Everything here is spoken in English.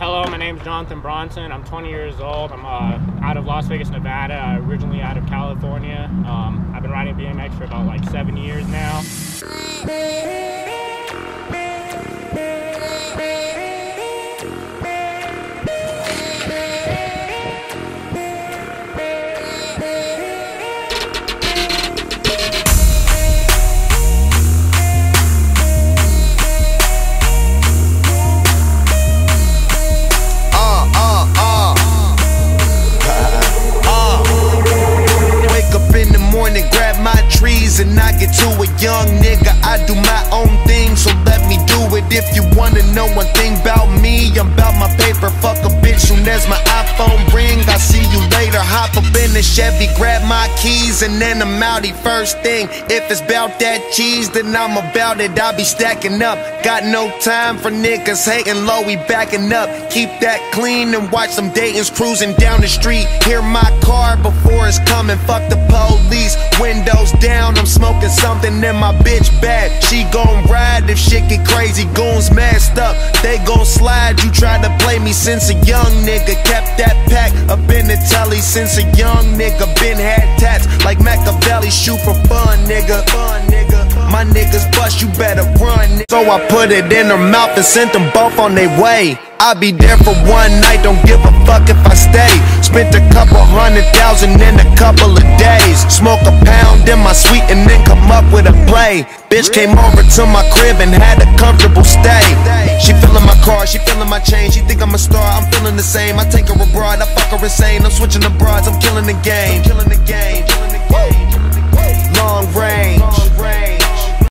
Hello, my name is Jonathan Bronson. I'm 20 years old. I'm uh, out of Las Vegas, Nevada. Uh, originally out of California. Um, I've been riding BMX for about like seven years now. And I get to a young nigga. I do my Chevy, grab my keys, and then I'm outie first thing. If it's about that cheese, then I'm about it. I be stacking up. Got no time for niggas hating low, we backing up. Keep that clean and watch some Dayton's cruising down the street. Hear my car before it's coming. Fuck the police. Windows down, I'm smoking something in my bitch bag. She gon' ride if shit get crazy. Goons masked up, they gon' slide. You tried to play me since a young nigga. Kept that pack up in since a young nigga. Been had tats like Machiavelli. Shoot for fun, nigga. Fun, nigga. My niggas bust, you better run. So I put it in her mouth and sent them both on their way. I'll be there for one night, don't give a fuck if I stay. Spent a couple hundred thousand in a couple of days. Smoke a pound in my suite and then come up with a play. Bitch came over to my crib and had a comfortable stay. She feeling my car, she feeling my chain. She think I'm a star, I'm feeling the same. I take her abroad, I fuck her insane. I'm switching the broads, I'm killing the game. Killing the game.